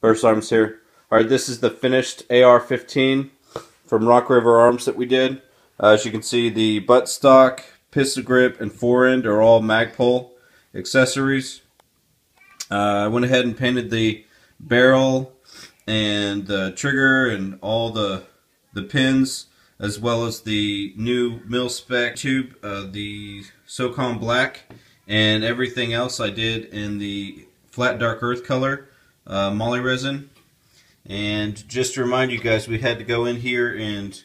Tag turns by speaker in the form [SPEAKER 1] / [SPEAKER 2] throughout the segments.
[SPEAKER 1] Burris Arms here. Alright, this is the finished AR-15 from Rock River Arms that we did. Uh, as you can see, the buttstock, pistol grip, and forend are all Magpul accessories. Uh, I went ahead and painted the barrel and the trigger and all the the pins as well as the new mil spec tube, uh, the SOCOM black, and everything else I did in the flat dark earth color uh, moly resin. And just to remind you guys, we had to go in here and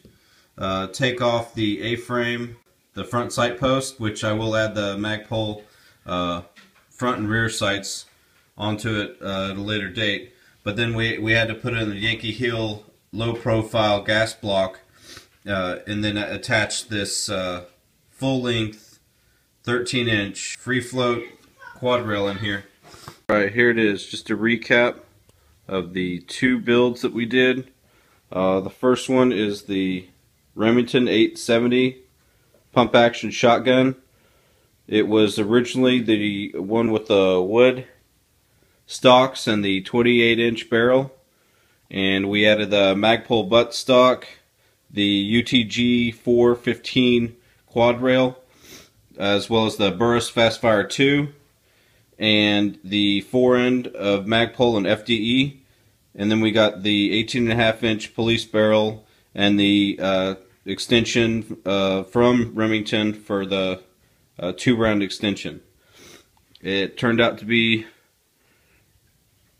[SPEAKER 1] uh, take off the A-frame, the front sight post, which I will add the Magpul uh, front and rear sights onto it uh, at a later date. But then we, we had to put in the Yankee Hill low profile gas block uh, and then attach this uh, full length 13 inch free float quad rail in here. Alright, here it is, just a recap of the two builds that we did. Uh, the first one is the Remington 870 pump action shotgun. It was originally the one with the wood stocks and the 28 inch barrel and we added the Magpul butt stock, the UTG 415 quad rail as well as the Burris Fastfire 2 and the forend of Magpul and FDE. And then we got the 18 and a half inch police barrel and the uh, extension uh, from Remington for the uh, two round extension. It turned out to be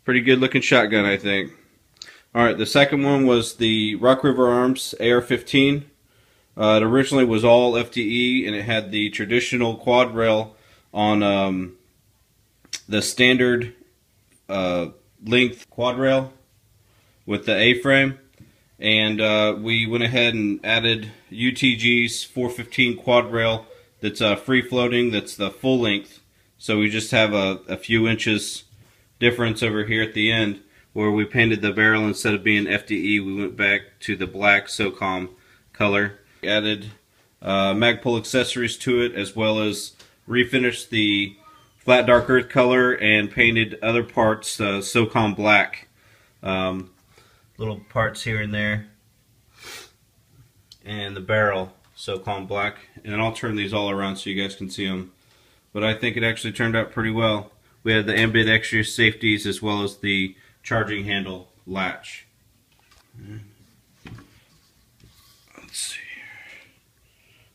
[SPEAKER 1] pretty good looking shotgun, I think. Alright, the second one was the Rock River Arms AR-15. Uh, it originally was all FDE and it had the traditional quad rail on um, the standard uh, length quad rail with the A-frame. And uh, we went ahead and added UTG's 415 quad rail that's uh, free floating that's the full length. So we just have a, a few inches difference over here at the end where we painted the barrel. Instead of being FDE we went back to the black SOCOM color. Added uh, Magpul accessories to it as well as refinished the flat dark earth color and painted other parts uh, SOCOM black. Um, little parts here and there. And the barrel SOCOM black. And I'll turn these all around so you guys can see them. But I think it actually turned out pretty well. We had the ambient ambidextrous safeties as well as the charging handle latch. Let's see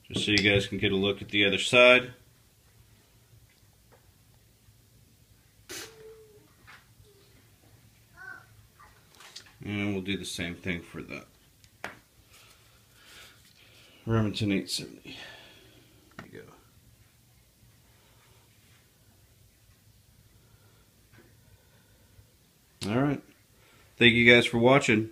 [SPEAKER 1] Just so you guys can get a look at the other side. And we'll do the same thing for the Remington 870. There you go. Alright. Thank you guys for watching.